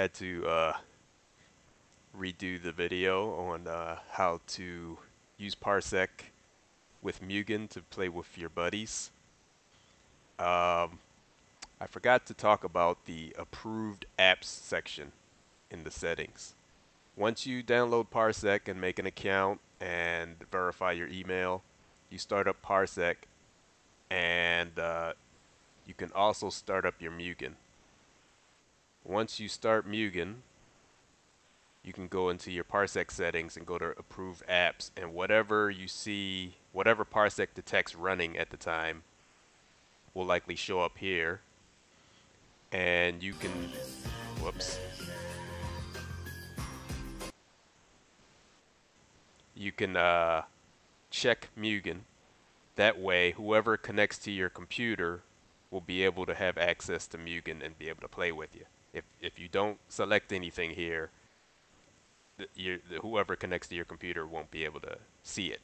had to uh, redo the video on uh, how to use Parsec with Mugen to play with your buddies. Um, I forgot to talk about the approved apps section in the settings. Once you download Parsec and make an account and verify your email, you start up Parsec and uh, you can also start up your Mugen. Once you start Mugen, you can go into your Parsec settings and go to Approve Apps, and whatever you see, whatever Parsec detects running at the time, will likely show up here. And you can, whoops. You can uh, check Mugen. That way, whoever connects to your computer will be able to have access to Mugen and be able to play with you. If if you don't select anything here, the, the, whoever connects to your computer won't be able to see it.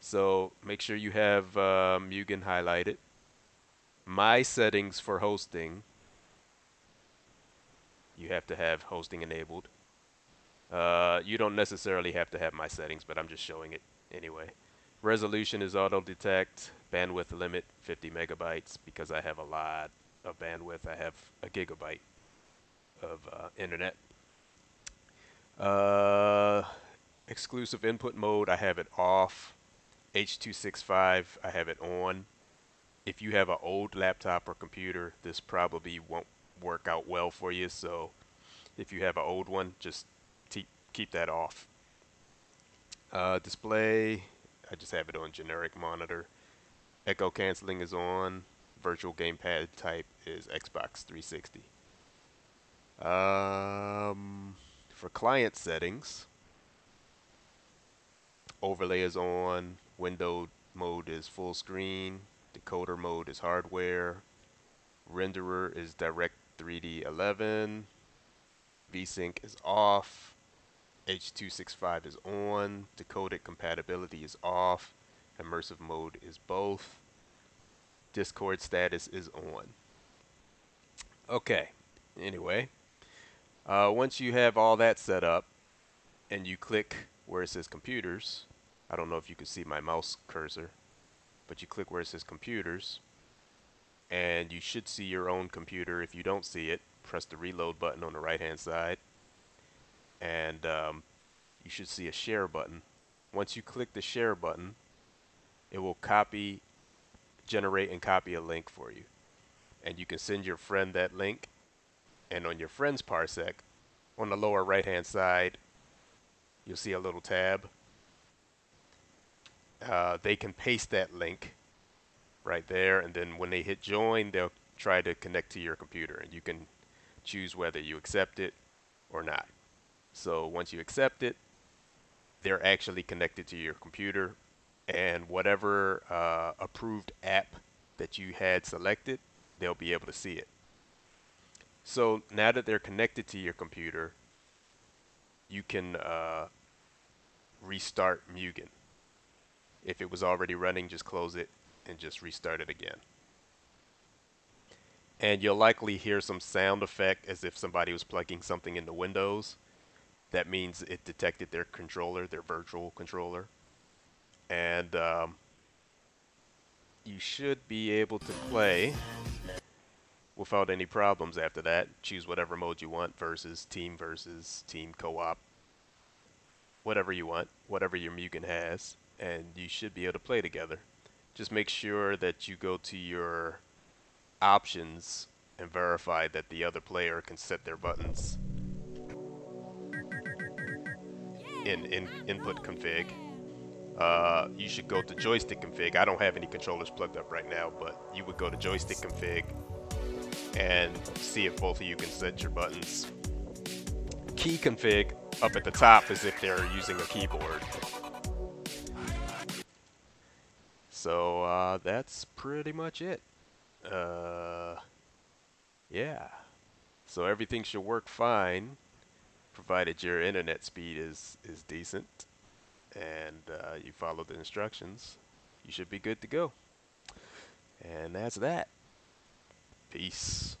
So make sure you have uh, Mugen highlighted. My settings for hosting, you have to have hosting enabled. Uh, you don't necessarily have to have my settings, but I'm just showing it anyway. Resolution is auto detect. Bandwidth limit 50 megabytes because I have a lot of bandwidth. I have a gigabyte of uh, internet. Uh, exclusive input mode, I have it off. H.265, I have it on. If you have an old laptop or computer, this probably won't work out well for you. So if you have an old one, just keep that off. Uh, display, I just have it on generic monitor. Echo canceling is on. Virtual gamepad type is Xbox 360. Um, for client settings, overlay is on, window mode is full screen, decoder mode is hardware, renderer is direct 3D 11, VSync is off, H.265 is on, decoder compatibility is off, immersive mode is both, Discord status is on. Okay, anyway, uh, once you have all that set up and you click where it says computers, I don't know if you can see my mouse cursor, but you click where it says computers and you should see your own computer. If you don't see it, press the reload button on the right hand side and um, you should see a share button. Once you click the share button, it will copy, generate and copy a link for you. And you can send your friend that link and on your friend's parsec, on the lower right hand side, you'll see a little tab. Uh, they can paste that link right there, and then when they hit join, they'll try to connect to your computer, and you can choose whether you accept it or not. So once you accept it, they're actually connected to your computer, and whatever uh, approved app that you had selected, they'll be able to see it. So now that they're connected to your computer, you can uh, restart Mugen. If it was already running, just close it and just restart it again. And you'll likely hear some sound effect as if somebody was plugging something into Windows. That means it detected their controller, their virtual controller. And um, you should be able to play without any problems after that. Choose whatever mode you want versus team versus team co-op. Whatever you want, whatever your Mugen has, and you should be able to play together. Just make sure that you go to your options and verify that the other player can set their buttons in, in input config. Uh, you should go to joystick config. I don't have any controllers plugged up right now, but you would go to joystick config and see if both of you can set your buttons. Key config up at the top is if they're using a keyboard. So uh, that's pretty much it. Uh, yeah. So everything should work fine, provided your internet speed is, is decent and uh, you follow the instructions. You should be good to go. And that's that. Peace.